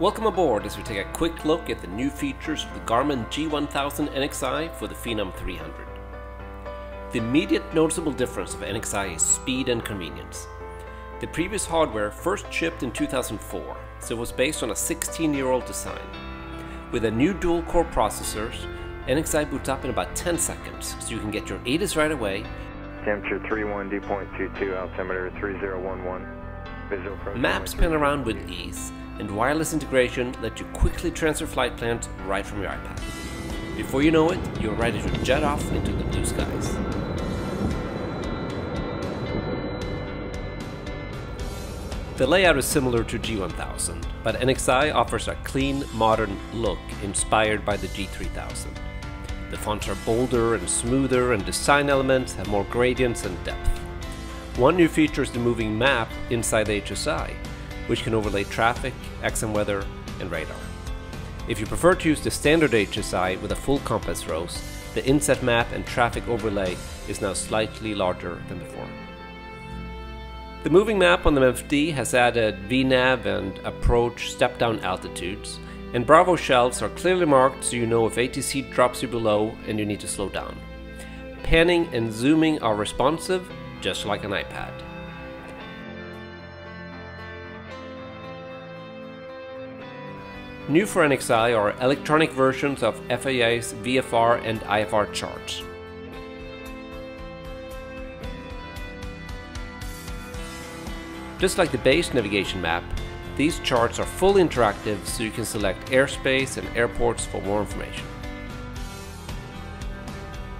Welcome aboard as we take a quick look at the new features of the Garmin G1000 NXI for the Phenom 300. The immediate noticeable difference of NXI is speed and convenience. The previous hardware first shipped in 2004, so it was based on a 16-year-old design. With a new dual-core processors, NXI boots up in about 10 seconds, so you can get your ATIS right away. Temperature 31, dew point 22, altimeter 3011. Maps pan around with ease, and wireless integration lets you quickly transfer flight plans right from your iPad. Before you know it, you're ready to jet off into the blue skies. The layout is similar to G1000, but NXI offers a clean, modern look inspired by the G3000. The fonts are bolder and smoother, and design elements have more gradients and depth. One new feature is the moving map inside the HSI, which can overlay traffic, XM weather, and radar. If you prefer to use the standard HSI with a full compass rose, the inset map and traffic overlay is now slightly larger than before. The moving map on the MFD has added VNAV and approach step down altitudes, and Bravo shelves are clearly marked so you know if ATC drops you below and you need to slow down. Panning and zooming are responsive, just like an iPad. New for NXI are electronic versions of FAA's VFR and IFR charts. Just like the base navigation map, these charts are fully interactive so you can select airspace and airports for more information.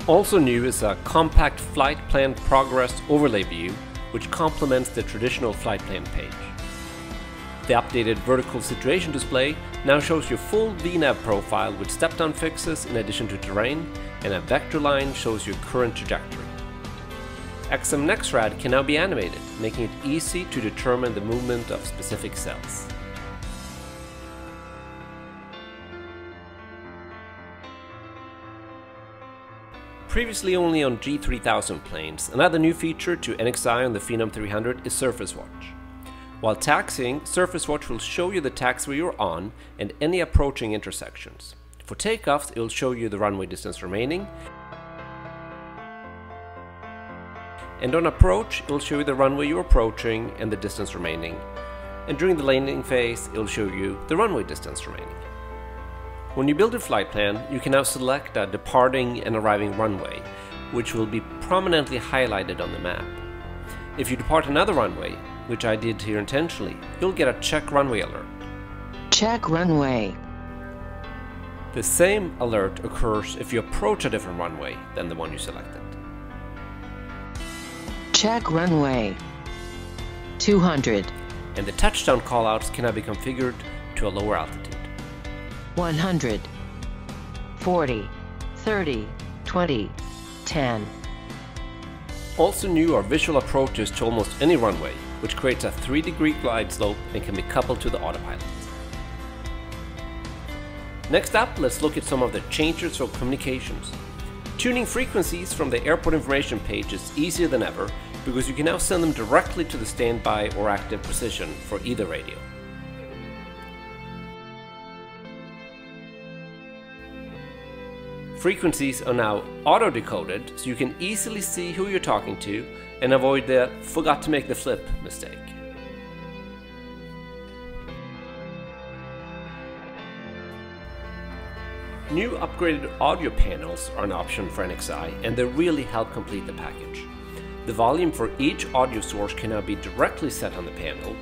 Also new is a compact flight plan progress overlay view which complements the traditional flight plan page. The updated vertical situation display now shows your full VNAV profile with step-down fixes in addition to terrain, and a vector line shows your current trajectory. XM NexRad can now be animated, making it easy to determine the movement of specific cells. Previously only on G3000 planes, another new feature to NXI on the Phenom 300 is Surface Watch. While taxiing, Surface Watch will show you the taxiway you're on and any approaching intersections. For takeoffs, it will show you the runway distance remaining, and on approach, it will show you the runway you're approaching and the distance remaining. And during the landing phase, it will show you the runway distance remaining. When you build your flight plan, you can now select a departing and arriving runway, which will be prominently highlighted on the map. If you depart another runway, which I did here intentionally, you'll get a check runway alert. Check runway. The same alert occurs if you approach a different runway than the one you selected. Check runway. 200, And the touchdown callouts can now be configured to a lower altitude. 100, 40, 30, 20, 10. Also new are visual approaches to almost any runway, which creates a 3 degree glide slope and can be coupled to the autopilot. Next up, let's look at some of the changes for communications. Tuning frequencies from the airport information page is easier than ever because you can now send them directly to the standby or active position for either radio. Frequencies are now auto-decoded so you can easily see who you're talking to and avoid the forgot to make the flip mistake. New upgraded audio panels are an option for NXI and they really help complete the package. The volume for each audio source can now be directly set on the panel,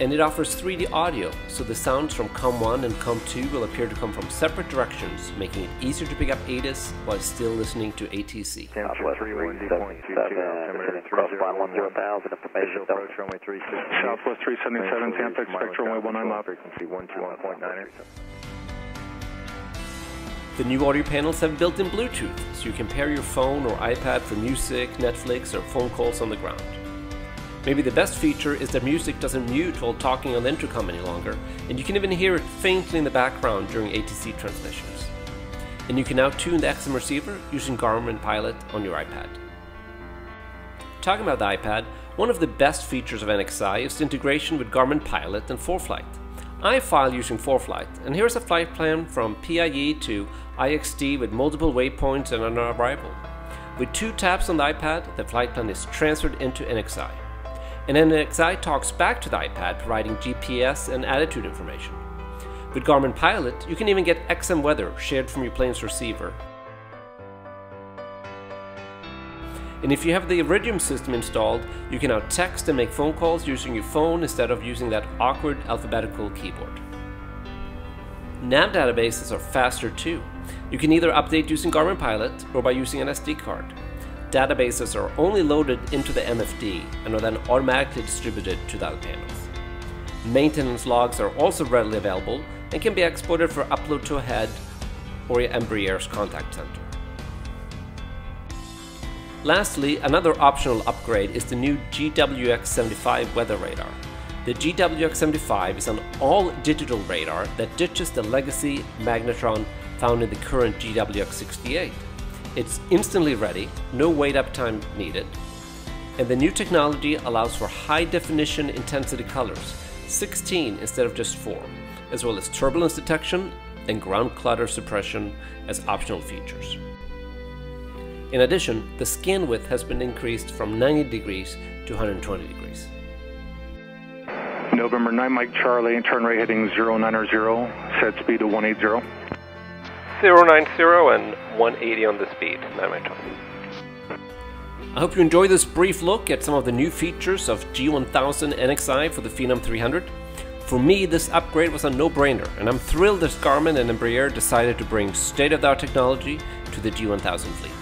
and it offers 3D audio, so the sounds from COM1 and COM2 will appear to come from separate directions, making it easier to pick up ATIS while still listening to ATC. Southwest 31, dew point 22, 377, altimeter descending cross line 3011. 10,000, information approach runway 360. Southwest 377, Tampa, expect runway 19 left. Frequency 121.9. The new audio panels have built-in Bluetooth, so you can pair your phone or iPad for music, Netflix, or phone calls on the ground. Maybe the best feature is that music doesn't mute while talking on the intercom any longer, and you can even hear it faintly in the background during ATC transmissions. And you can now tune the XM receiver using Garmin Pilot on your iPad. Talking about the iPad, one of the best features of NXI is the integration with Garmin Pilot and ForeFlight. I file using ForeFlight, and here's a flight plan from PIE to IXD with multiple waypoints and an arrival. With two taps on the iPad, the flight plan is transferred into NXI. And NXI talks back to the iPad, providing GPS and attitude information. With Garmin Pilot, you can even get XM weather shared from your plane's receiver. And if you have the Iridium system installed, you can now text and make phone calls using your phone instead of using that awkward alphabetical keyboard. Nav databases are faster too. You can either update using Garmin Pilot or by using an SD card. Databases are only loaded into the MFD and are then automatically distributed to the panels. Maintenance logs are also readily available and can be exported for upload to AHEAD or your Embraer's contact center. Lastly, another optional upgrade is the new GWX75 weather radar. The GWX75 is an all-digital radar that ditches the legacy magnetron found in the current GWX68. It's instantly ready, no wait up time needed, and the new technology allows for high definition intensity colors, 16 instead of just 4, as well as turbulence detection and ground clutter suppression as optional features. In addition, the scan width has been increased from 90 degrees to 120 degrees. November 9 Mike Charlie, turn right heading 090, set speed to 180. 090 and 180 on the speed, 9 Mike Charlie. I hope you enjoyed this brief look at some of the new features of G1000 NXI for the Phenom 300. For me, this upgrade was a no-brainer, and I'm thrilled that Garmin and Embraer decided to bring state-of-the-art technology to the G1000 fleet.